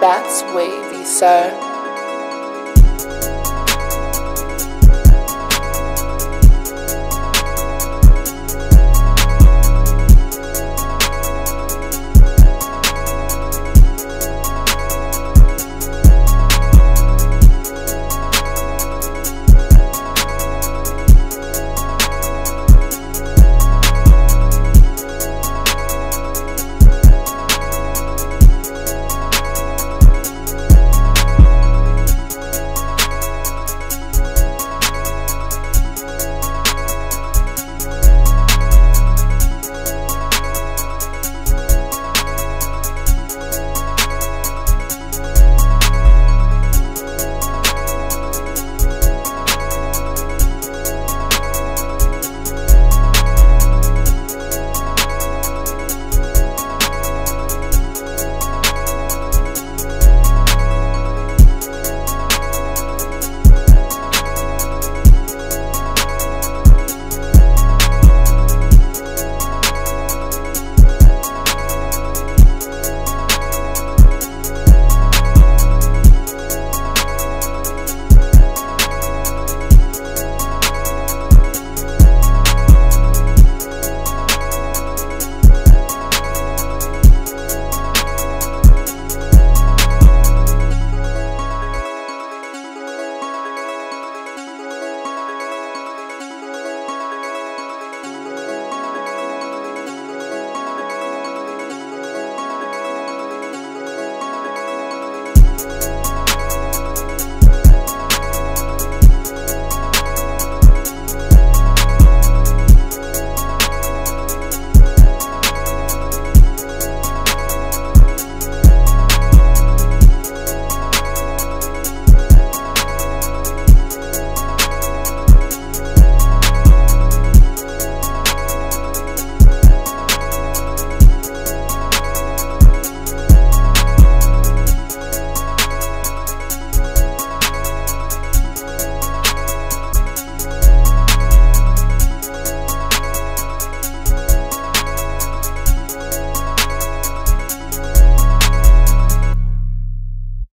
That's wavy, sir.